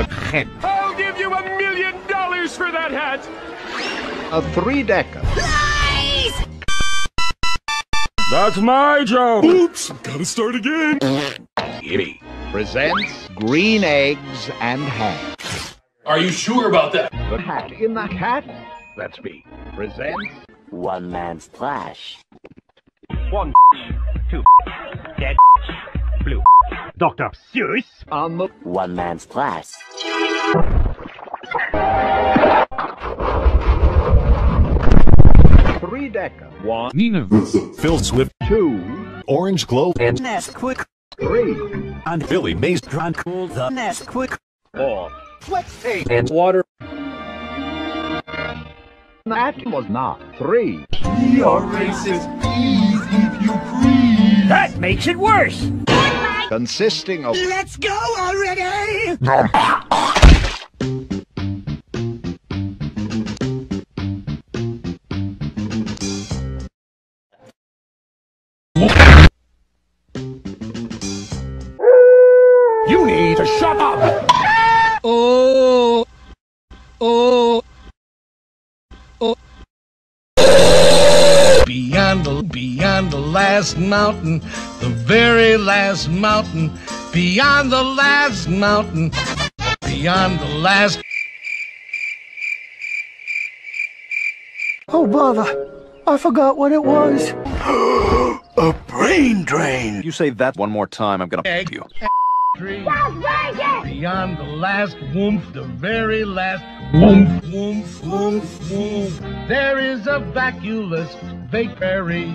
The hat. I'll give you a million dollars for that hat! A three-decker. That's my joke! Oops, gotta start again. Yippee. Presents green eggs and ham. Are you sure about that? The hat in the hat. That's me. Presents One man's splash. One, two, dead, blue. Dr. Seuss. on the One man's splash. three-decker. One, Nina. Phil Swift. two, Orange Glow and Nesquik three, and Billy Mays Grand Cool the Nesquik. four. Flex tape. and water. That was not three. We are racist. Please, if you please. That makes it worse. Consisting of Let's go already! Beyond the, beyond the last mountain, the very last mountain, beyond the last mountain, beyond the last. Oh, bother. I forgot what it was. A brain drain! You say that one more time, I'm gonna Egg you. tree. Beyond the last woomph, the very last There is a vacuolus vague prairie.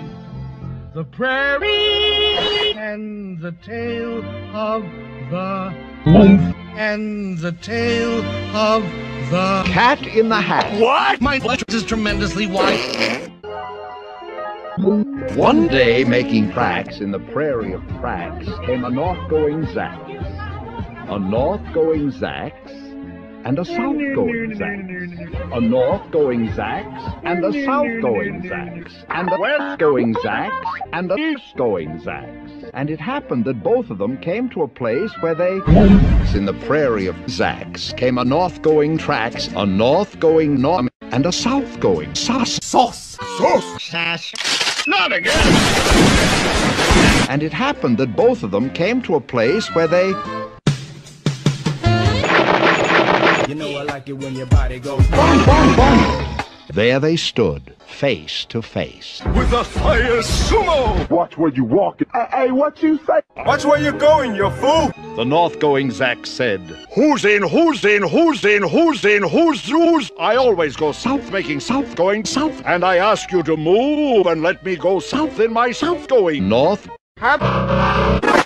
The prairie and the tail of the woomph and the tail of the cat in the hat. what? My flesh is tremendously wide. One day, making tracks in the prairie of Prax, came a north-going Zax, a north-going Zax, and a south-going Zax, a north-going Zax, and a south-going Zax, and a west-going Zax, and a east-going Zax. And it happened that both of them came to a place where they... In the prairie of Zax came a north-going tracks, a north-going north, and a south-going sauce. Sauce! Sauce! Not again! And it happened that both of them came to a place where they. You know I like it when your body goes. There they stood, face to face. With a fire sumo! Watch where you walk. Hey, hey, what you say? Watch where you're going, you fool! The north going Zack said, Who's in, who's in, who's in, who's in, who's who's? I always go south, making south going south. And I ask you to move and let me go south in my south going. North. You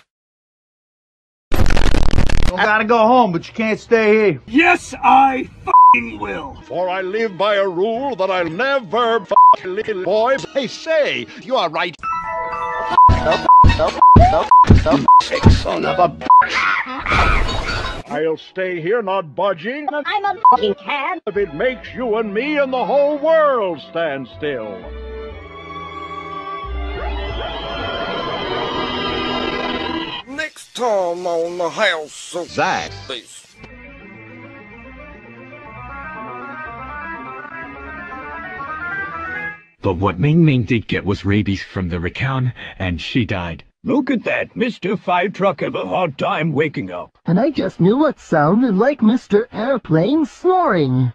gotta go home, but you can't stay here. Yes, I f***ing will! For I live by a rule that I'll never f little boys. Hey, say, you are right. Sick son of a I'll stay here, not budging. I'm a fucking cab. If it makes you and me and the whole world stand still. Next time on the house of Zack. this. But what Ming Ming did get was rabies from the rakan, and she died. Look at that. Mr. Fire Truck have a hard time waking up. And I just knew it sounded like Mr. Airplane snoring.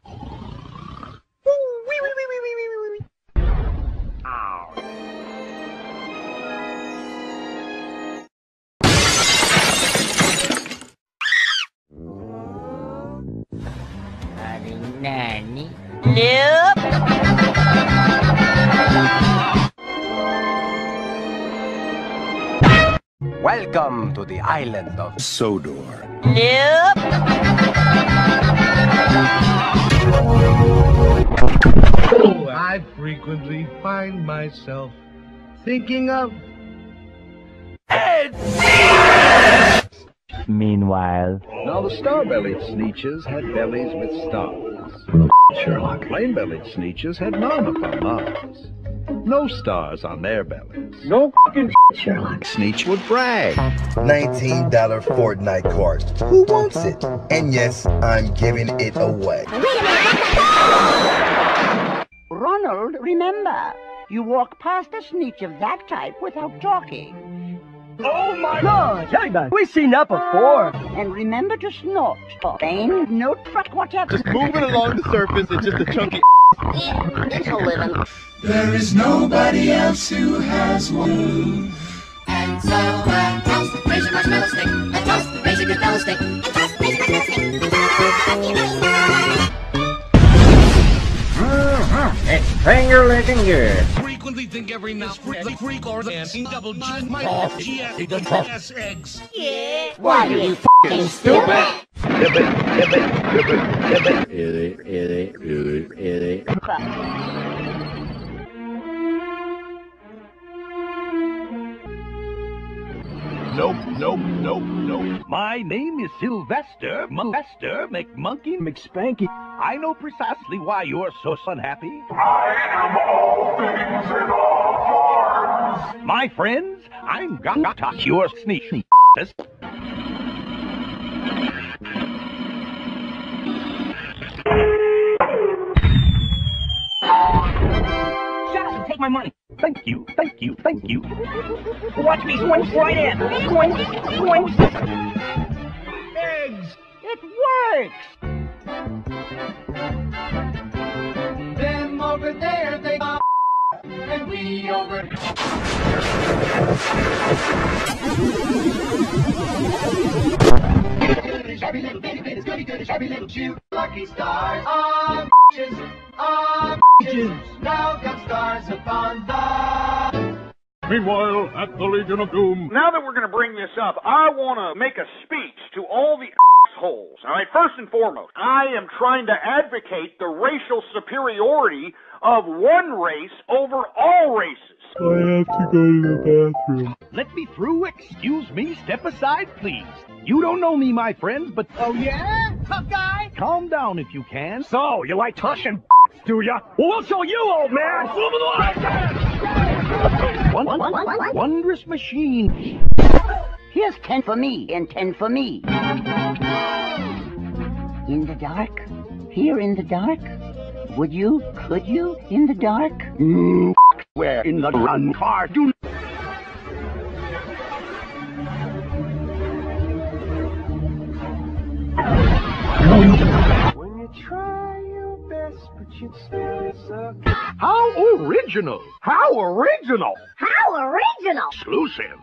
Nope. Welcome to the island of Sodor. Nope. I frequently find myself thinking of Meanwhile, Now the star-bellied sneetches had bellies with stars. Sherlock. Plain-bellied sneetches had none upon Mars. no stars on their bellies. No fucking Sherlock Sneetch would brag. $19 Fortnite card. Who wants it? And yes, I'm giving it away. Ronald, remember, you walk past a sneetch of that type without talking. Oh my God, we've seen that before. Ah, and remember to snort. Pain, no truck, whatever. Just moving along the surface, it's just a chunky. It's a living. There is nobody else who has one. And so I toast, raise your marshmallow stick. I toast, raise your good fellow stick. I toast, raise your marshmallow stick. Finger licking good. Frequently think every now freak freak or the double G my G S eggs. Yeah. Why are you f***ing stupid? Nope, nope, nope, nope. My name is Sylvester Molester McMonkey McSpanky. I know precisely why you're so unhappy. I am all things in all forms. My friends, I'm Gata, your sneaky. Take my money. Thank you, thank you, thank you. Watch me swing right in. Swing, swing. Eggs! It works! Them over there, they got and we over. Shabby little bitty bitties, goody goody, shabby little chew. Lucky stars on bitches, on bitches. Now got stars upon the. Meanwhile, at the Legion of Doom. Now that we're going to bring this up, I want to make a speech to all the assholes. All right, first and foremost, I am trying to advocate the racial superiority of one race over all races. I have to go to the bathroom. Let me through. Excuse me. Step aside, please. You don't know me, my friends, but Oh yeah? Tough guy? calm down if you can. So, you like touching do ya? Well, we'll show you, old man. One, one, one, wondrous machine. Here's ten for me and ten for me. In the dark? Here in the dark? Would you? Could you? In the dark? Mm, where in the run car do When you try your best, but you still suck. How original! How original! How original! Exclusive.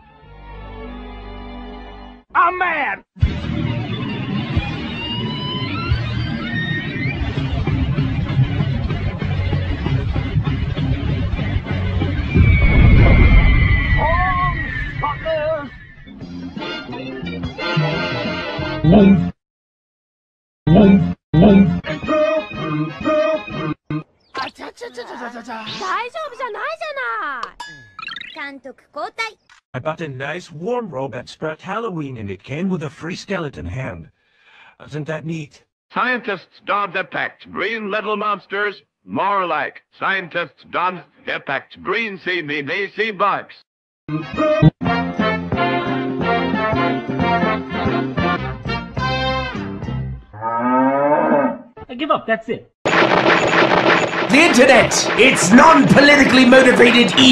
A. I bought a nice warm robe at Sprout Halloween and it came with a free skeleton hand. Isn't that neat? Scientists dodge attacked green little monsters. More like scientists dodge attacked green sea me sea bugs. I give up, that's it. The internet! It's non-politically motivated evil.